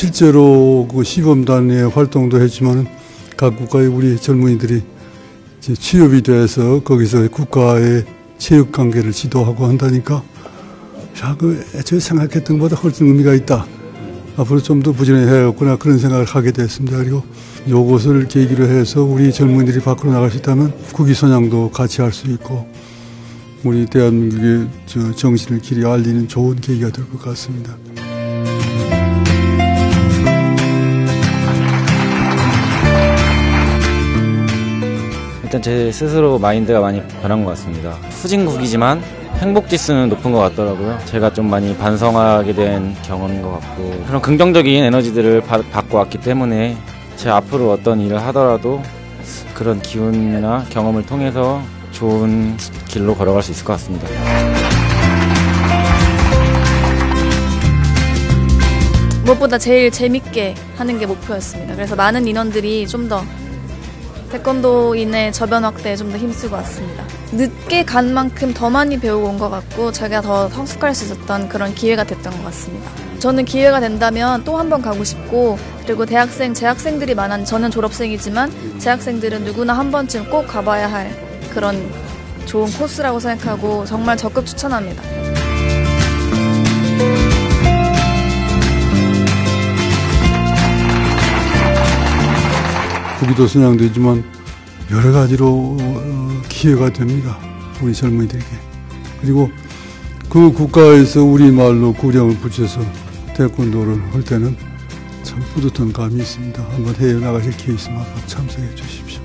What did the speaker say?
실제로 그 시범단의 활동도 했지만 각 국가의 우리 젊은이들이 이제 취업이 돼서 거기서 국가의 체육 관계를 지도하고 한다니까 야, 그 애초에 생각했던 것보다 훨씬 의미가 있다. 앞으로 좀 더 부지런히 해야겠구나 그런 생각을 하게 됐습니다. 그리고 이것을 계기로 해서 우리 젊은이들이 밖으로 나갈 수 있다면 국위선양도 같이 할 수 있고 우리 대한민국의 저 정신을 길이 알리는 좋은 계기가 될 것 같습니다. 일단 제 스스로 마인드가 많이 변한 것 같습니다. 후진국이지만 행복 지수는 높은 것 같더라고요. 제가 좀 많이 반성하게 된 경험인 것 같고 그런 긍정적인 에너지들을 받, 받고 왔기 때문에 제 앞으로 어떤 일을 하더라도 그런 기운이나 경험을 통해서 좋은 길로 걸어갈 수 있을 것 같습니다. 무엇보다 제일 재밌게 하는 게 목표였습니다. 그래서 많은 인원들이 좀더 태권도인의 저변 확대에 좀 더 힘쓰고 왔습니다. 늦게 간 만큼 더 많이 배우고 온 것 같고 제가 더 성숙할 수 있었던 그런 기회가 됐던 것 같습니다. 저는 기회가 된다면 또 한 번 가고 싶고 그리고 대학생, 재학생들이 많은 저는 졸업생이지만 재학생들은 누구나 한 번쯤 꼭 가봐야 할 그런 좋은 코스라고 생각하고 정말 적극 추천합니다. 국기도 선양되지만 여러 가지로 어, 기회가 됩니다. 우리 젊은이들에게. 그리고 그 국가에서 우리말로 구령을 붙여서 태권도를 할 때는 참 뿌듯한 감이 있습니다. 한번 해외 나가실 기회 있으면 한번 참석해 주십시오.